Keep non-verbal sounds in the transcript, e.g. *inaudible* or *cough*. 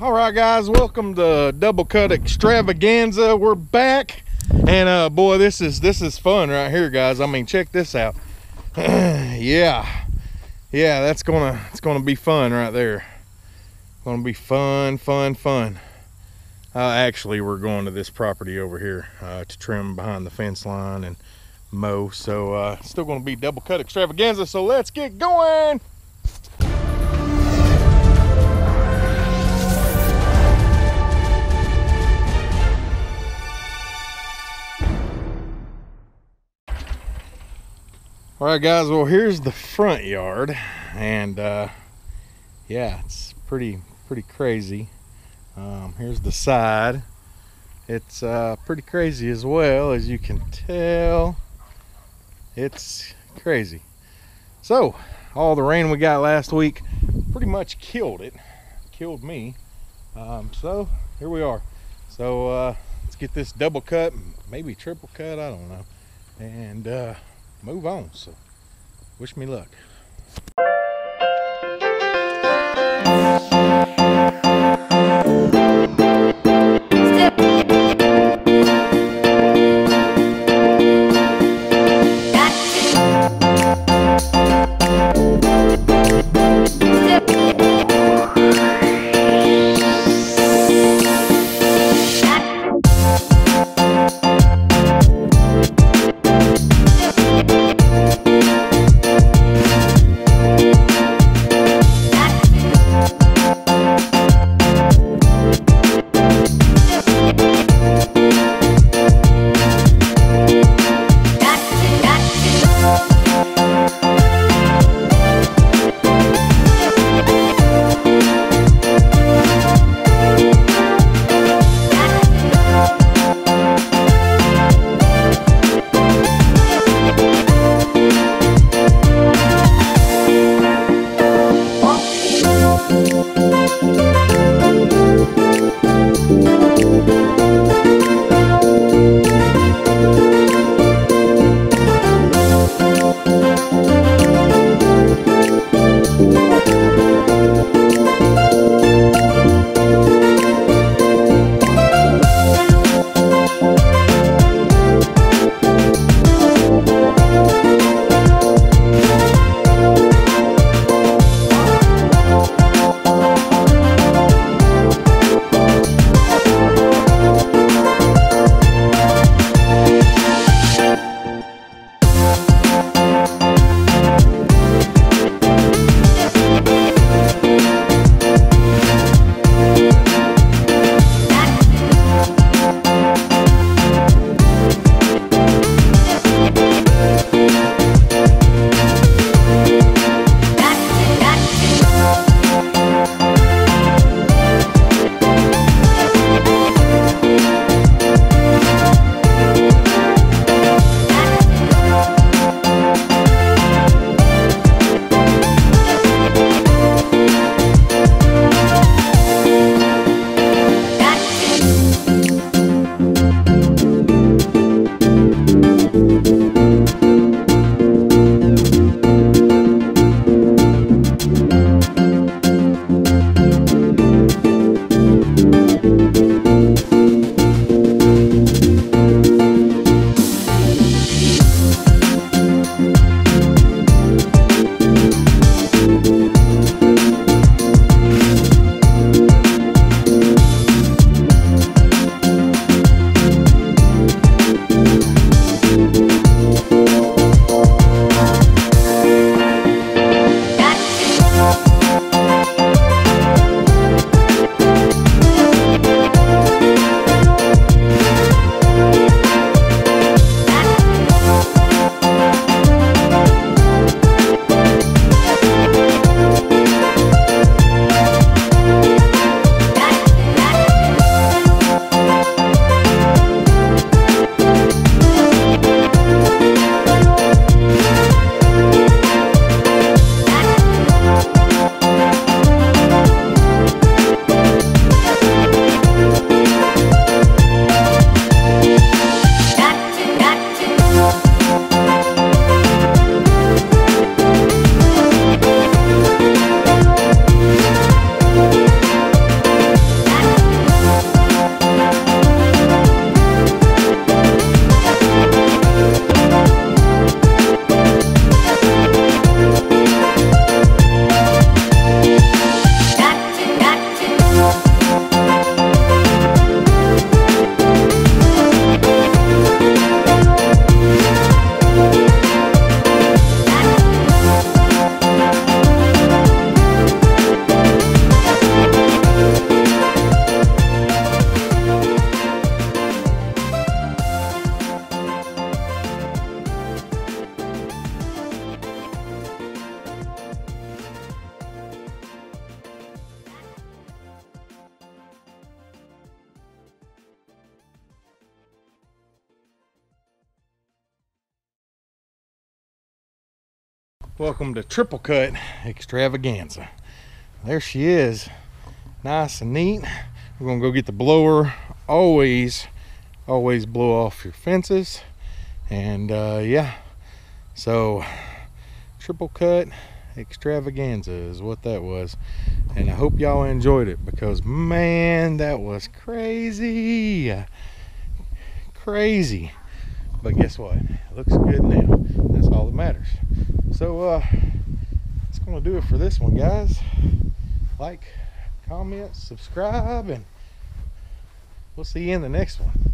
All right, guys, welcome to Double Cut Extravaganza. We're back, and uh, boy, this is this is fun right here, guys. I mean, check this out. *clears throat* yeah, yeah, that's gonna it's gonna be fun right there. Gonna be fun, fun, fun. Uh, actually, we're going to this property over here uh, to trim behind the fence line and mow. So, uh, still gonna be Double Cut Extravaganza. So let's get going. All right, guys. Well, here's the front yard, and uh, yeah, it's pretty pretty crazy. Um, here's the side. It's uh, pretty crazy as well, as you can tell. It's crazy. So, all the rain we got last week pretty much killed it, killed me. Um, so here we are. So uh, let's get this double cut, maybe triple cut. I don't know, and. Move on. So wish me luck. Welcome to Triple Cut Extravaganza. There she is, nice and neat. We're gonna go get the blower. Always, always blow off your fences. And uh, yeah, so Triple Cut Extravaganza is what that was. And I hope y'all enjoyed it because man, that was crazy. Crazy. But guess what? It looks good now. That's all that matters. So uh that's gonna do it for this one, guys. Like, comment, subscribe, and we'll see you in the next one.